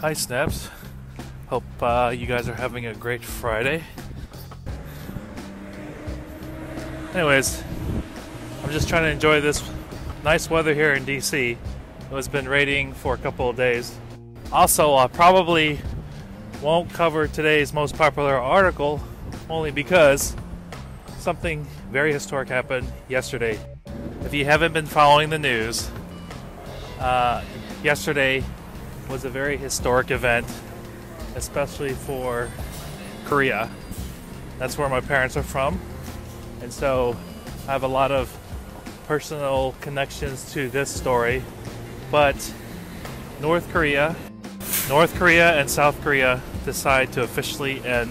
Hi, Snaps. Hope uh, you guys are having a great Friday. Anyways, I'm just trying to enjoy this nice weather here in DC. It has been raining for a couple of days. Also, I probably won't cover today's most popular article only because something very historic happened yesterday. If you haven't been following the news, uh, yesterday was a very historic event, especially for Korea. That's where my parents are from. And so I have a lot of personal connections to this story. But North Korea, North Korea and South Korea decide to officially end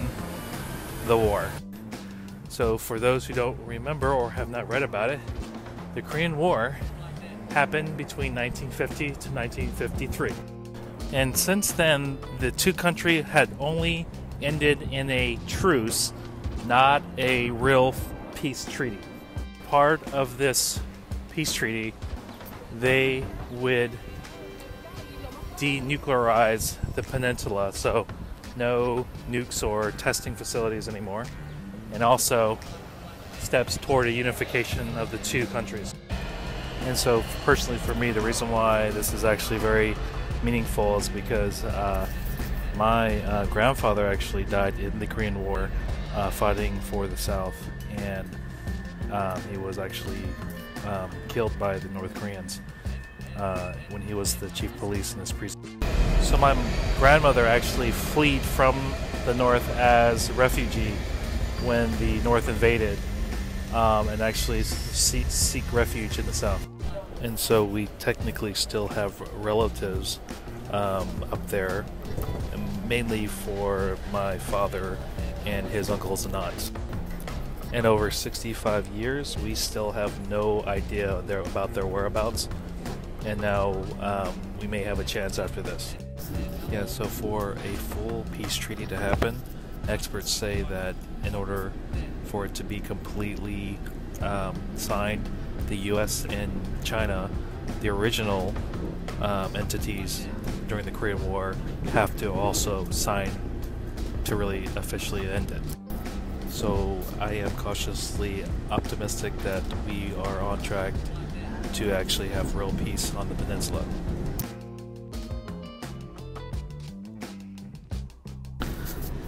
the war. So, for those who don't remember or have not read about it, the Korean War happened between 1950 to 1953. And since then, the two countries had only ended in a truce, not a real peace treaty. Part of this peace treaty, they would denuclearize the peninsula, so no nukes or testing facilities anymore, and also steps toward a unification of the two countries. And so, personally, for me, the reason why this is actually very meaningful is because uh, my uh, grandfather actually died in the Korean War uh, fighting for the South, and um, he was actually um, killed by the North Koreans uh, when he was the chief police in this precinct. So my grandmother actually fled from the North as a refugee when the North invaded, um, and actually seek refuge in the South and so we technically still have relatives um, up there, mainly for my father and his uncles and aunts. And over 65 years, we still have no idea about their whereabouts, and now um, we may have a chance after this. Yeah, so for a full peace treaty to happen, experts say that in order for it to be completely um, signed, the U.S. and China, the original um, entities during the Korean War, have to also sign to really officially end it. So I am cautiously optimistic that we are on track to actually have real peace on the peninsula.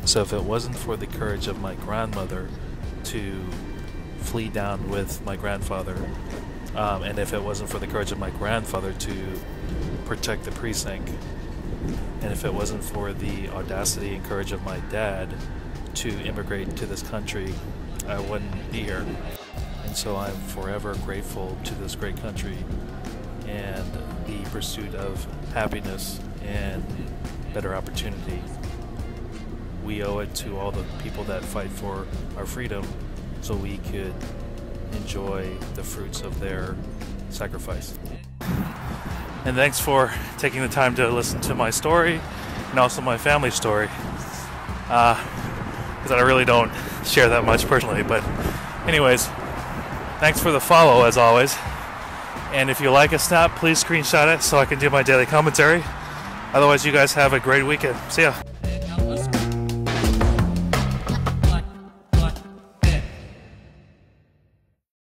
So if it wasn't for the courage of my grandmother to flee down with my grandfather. Um, and if it wasn't for the courage of my grandfather to protect the precinct, and if it wasn't for the audacity and courage of my dad to immigrate to this country, I wouldn't be here. And so I'm forever grateful to this great country and the pursuit of happiness and better opportunity. We owe it to all the people that fight for our freedom so we could enjoy the fruits of their sacrifice. And thanks for taking the time to listen to my story and also my family story. Because uh, I really don't share that much personally. But, anyways, thanks for the follow as always. And if you like a snap, please screenshot it so I can do my daily commentary. Otherwise, you guys have a great weekend. See ya.